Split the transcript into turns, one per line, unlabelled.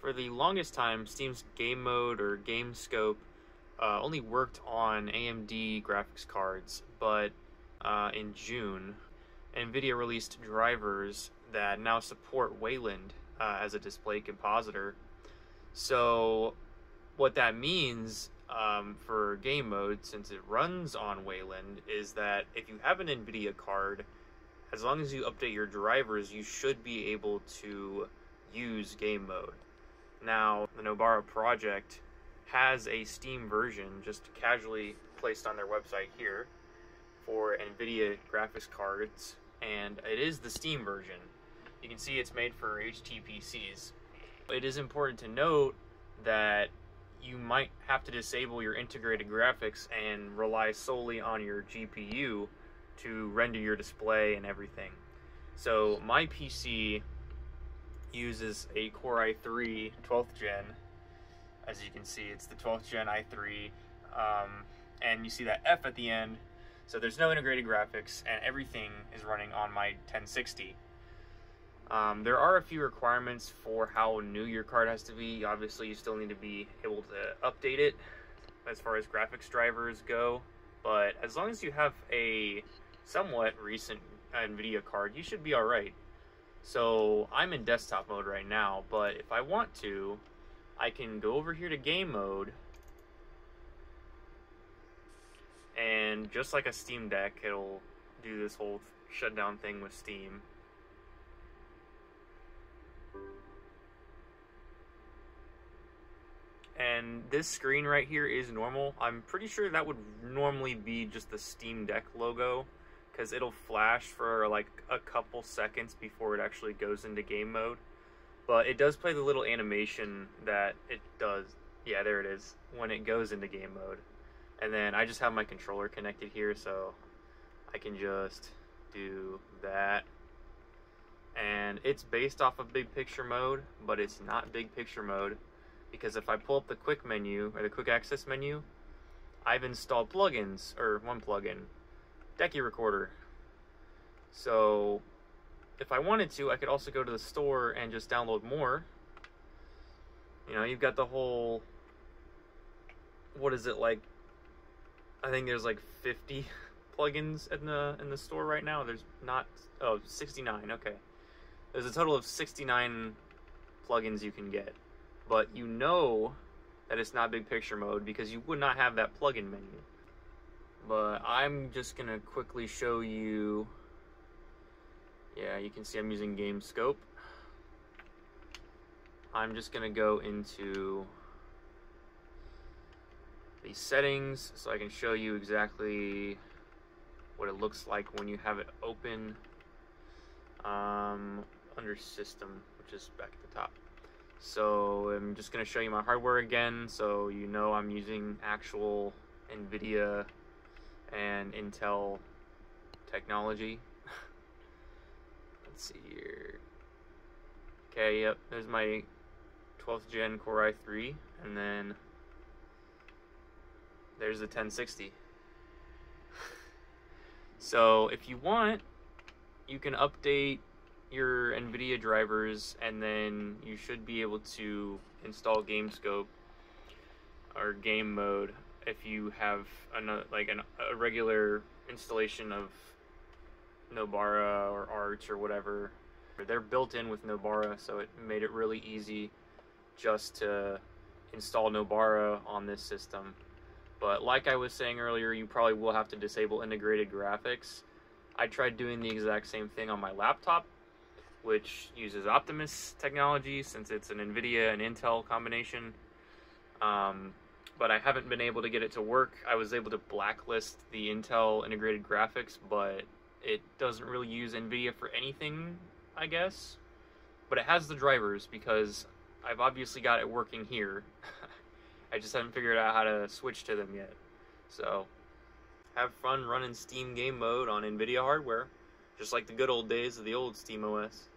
For the longest time, Steam's game mode or gamescope uh, only worked on AMD graphics cards, but uh, in June, NVIDIA released drivers that now support Wayland uh, as a display compositor. So, what that means um, for game mode, since it runs on Wayland, is that if you have an NVIDIA card, as long as you update your drivers, you should be able to use game mode. Now, the Nobara project has a Steam version just casually placed on their website here for NVIDIA graphics cards, and it is the Steam version. You can see it's made for HTPCs. It is important to note that you might have to disable your integrated graphics and rely solely on your GPU to render your display and everything. So my PC uses a Core i3 12th gen. As you can see, it's the 12th gen i3, um, and you see that F at the end. So there's no integrated graphics, and everything is running on my 1060. Um, there are a few requirements for how new your card has to be. Obviously, you still need to be able to update it as far as graphics drivers go. But as long as you have a somewhat recent NVIDIA card, you should be alright. So I'm in desktop mode right now, but if I want to, I can go over here to game mode. And just like a Steam Deck, it'll do this whole shutdown thing with Steam. and this screen right here is normal. I'm pretty sure that would normally be just the Steam Deck logo because it'll flash for like a couple seconds before it actually goes into game mode. But it does play the little animation that it does. Yeah, there it is when it goes into game mode. And then I just have my controller connected here so I can just do that. And it's based off of big picture mode, but it's not big picture mode because if I pull up the quick menu or the quick access menu, I've installed plugins or one plugin, Decky Recorder. So if I wanted to, I could also go to the store and just download more. You know, you've got the whole what is it like I think there's like 50 plugins in the in the store right now. There's not oh 69. Okay. There's a total of 69 plugins you can get but you know that it's not big picture mode because you would not have that plugin menu. But I'm just gonna quickly show you, yeah, you can see I'm using Gamescope. I'm just gonna go into the settings so I can show you exactly what it looks like when you have it open um, under system, which is back at the top. So I'm just to show you my hardware again so you know I'm using actual NVIDIA and Intel technology. Let's see here. Okay, yep, there's my 12th gen Core i3 and then there's the 1060. so if you want, you can update your NVIDIA drivers, and then you should be able to install GameScope or game mode if you have another, like an, a regular installation of Nobara or Arch or whatever. They're built in with Nobara, so it made it really easy just to install Nobara on this system. But like I was saying earlier, you probably will have to disable integrated graphics. I tried doing the exact same thing on my laptop which uses Optimus technology since it's an NVIDIA and Intel combination. Um, but I haven't been able to get it to work. I was able to blacklist the Intel integrated graphics, but it doesn't really use NVIDIA for anything, I guess. But it has the drivers because I've obviously got it working here. I just haven't figured out how to switch to them yet. So, have fun running Steam game mode on NVIDIA hardware, just like the good old days of the old Steam OS.